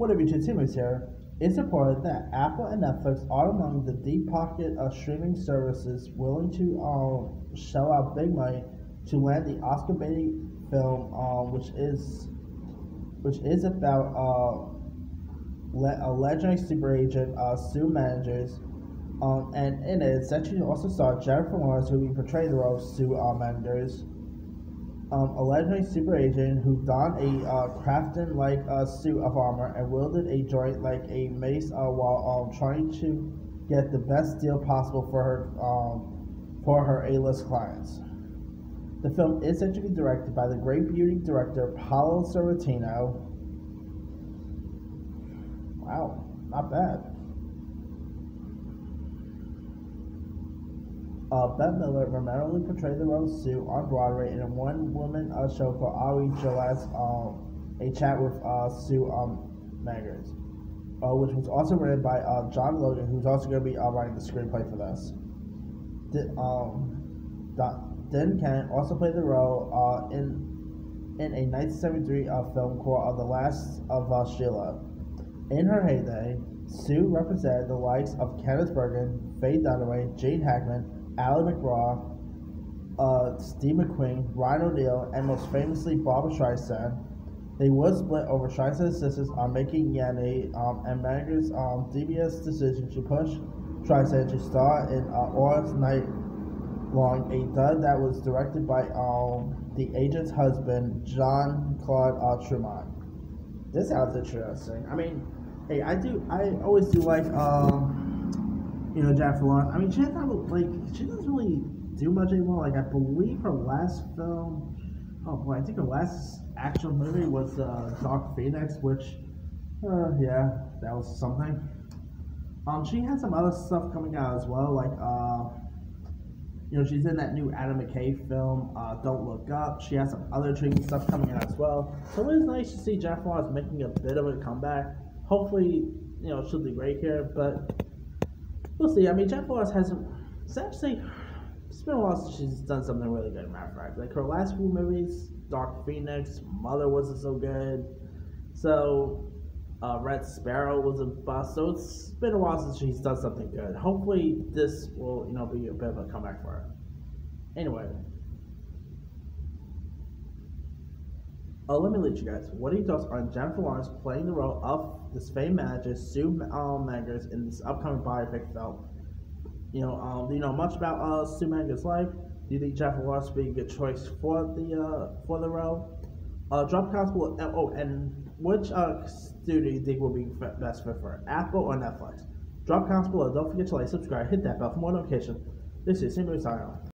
What two teammates here? It's reported that Apple and Netflix are among the deep pocket of streaming services willing to um, shell out big money to land the Oscar-baited film, um, which is which is about uh, le- a legendary super agent, uh, Sue Mengers, um, and in it, it's also saw Jennifer Lawrence, who portrayed the role of Sue uh, Mengers um, a legendary super agent who donned a uh, Crafton like uh, suit of armor and wielded a joint like a mace uh, while um, trying to get the best deal possible for her um, for her A-list clients. The film is said to be directed by the great beauty director Paolo Sorrentino. Wow, not bad. Uh, Bette Midler primarily portrayed the role of Sue on Broadway in a one-woman uh, show called Ari Gillette's um, A Chat with uh, Sue um, Mengers, uh, which was also written by uh, John Logan, who's also going to be uh, writing the screenplay for this. D- um, Dyan Cannon also played the role uh, in in a 1973 uh, film called The Last of uh, Sheila. In her heyday, Sue represented the likes of Candice Bergen, Faye Dunaway, Gene Hackman, Ali MacGraw, uh, Steve McQueen, Ryan O'Neal, and most famously Barbra Streisand. They would split over Streisand's sisters on making Yentl um, and Mengers' um, DBS decision to push Streisand to star in uh, Orange Night Long, a dud that was directed by um, the agent's husband, John Claude uh, Tramont. This sounds interesting. I mean, hey, I do. I always do like. Um, you know, Jennifer Lawrence. I mean, she doesn't like she doesn't really do much anymore. Like I believe her last film, oh boy, I think her last action movie was uh, Dark Phoenix, which, uh, yeah, that was something. Um, she has some other stuff coming out as well, like uh, you know, she's in that new Adam McKay film, uh, Don't Look Up. She has some other intriguing stuff coming out as well. So it is nice to see Jennifer Lawrence making a bit of a comeback. Hopefully, you know, she'll do great here, but we'll see. I mean, Jennifer Lawrence. It's actually it's been a while since she's done something really good. Matter of fact, like her last few movies, Dark Phoenix, Mother wasn't so good. So, uh, Red Sparrow was a bust. So it's been a while since she's done something good. Hopefully, this will you know be a bit of a comeback for her. Anyway. Uh, let me lead you guys. What are your thoughts on Jennifer Lawrence playing the role of this famed manager, Sue um, Mengers, in this upcoming biopic film? You know, um, do you know much about uh, Sue Mengers' life? Do you think Jennifer Lawrence would be a good choice for the uh, for the role? Uh, drop comments below. Oh, and which uh, studio do you think will be best fit for Apple or Netflix? Drop comments below. Don't forget to like, subscribe, hit that bell for more notifications. This is Simon off.